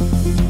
you